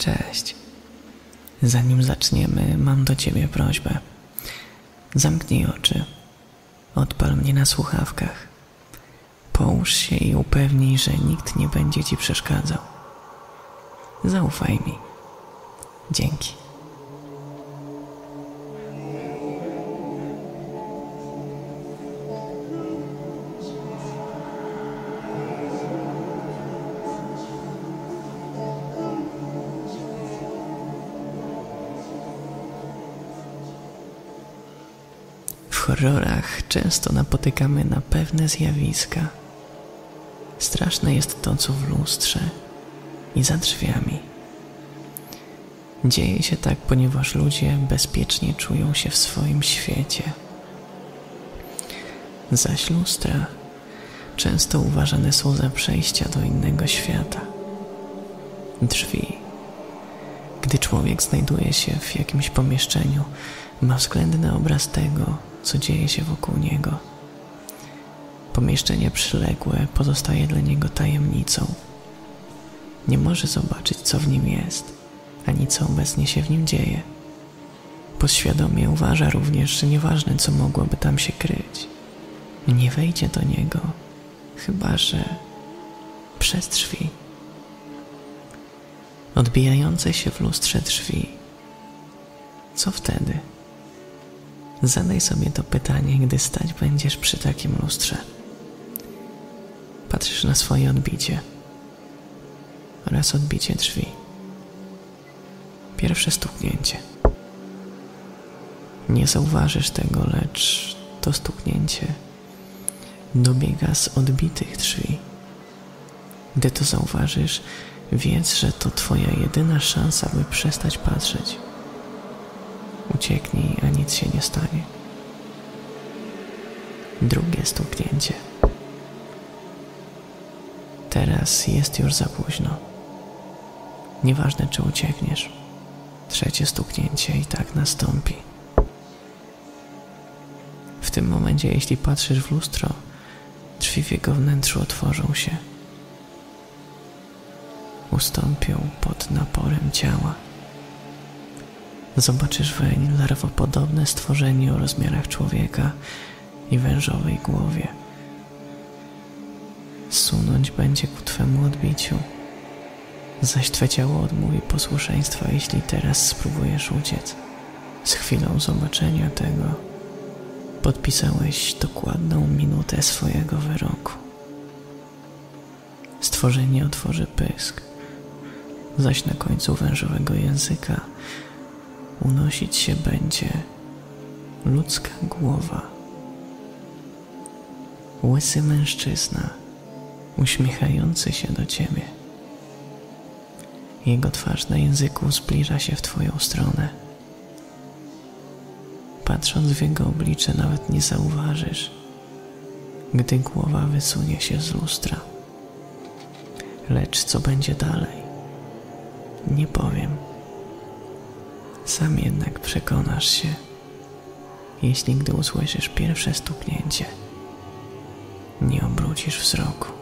Cześć. Zanim zaczniemy, mam do ciebie prośbę. Zamknij oczy. Odpal mnie na słuchawkach. Połóż się i upewnij, że nikt nie będzie ci przeszkadzał. Zaufaj mi. Dzięki. W horrorach często napotykamy na pewne zjawiska. Straszne jest to, co w lustrze i za drzwiami. Dzieje się tak, ponieważ ludzie bezpiecznie czują się w swoim świecie. Zaś lustra często uważane są za przejścia do innego świata. Drzwi. Gdy człowiek znajduje się w jakimś pomieszczeniu, ma względny obraz tego, co dzieje się wokół niego. Pomieszczenie przyległe pozostaje dla niego tajemnicą. Nie może zobaczyć, co w nim jest, ani co obecnie się w nim dzieje. Podświadomie uważa również, że nieważne, co mogłoby tam się kryć, nie wejdzie do niego, chyba że przez drzwi. Odbijające się w lustrze drzwi. Co wtedy? Zadaj sobie to pytanie, gdy stać będziesz przy takim lustrze. Patrzysz na swoje odbicie oraz odbicie drzwi. Pierwsze stuknięcie. Nie zauważysz tego, lecz to stuknięcie dobiega z odbitych drzwi. Gdy to zauważysz, wiedz, że to Twoja jedyna szansa, by przestać patrzeć. Ucieknij, a nic się nie stanie. Drugie stuknięcie. Teraz jest już za późno. Nieważne, czy uciekniesz. Trzecie stuknięcie i tak nastąpi. W tym momencie, jeśli patrzysz w lustro, drzwi w jego wnętrzu otworzą się. Ustąpią pod naporem ciała. Zobaczysz weń larwopodobne stworzenie o rozmiarach człowieka i wężowej głowie. Sunąć będzie ku twemu odbiciu, zaś twe ciało odmówi posłuszeństwa, jeśli teraz spróbujesz uciec. Z chwilą zobaczenia tego podpisałeś dokładną minutę swojego wyroku. Stworzenie otworzy pysk, zaś na końcu wężowego języka unosić się będzie ludzka głowa. Łysy mężczyzna, uśmiechający się do ciebie. Jego twarz na języku zbliża się w twoją stronę. Patrząc w jego oblicze, nawet nie zauważysz, gdy głowa wysunie się z lustra. Lecz co będzie dalej, nie powiem. Sam jednak przekonasz się, jeśli gdy usłyszysz pierwsze stuknięcie, nie obrócisz wzroku.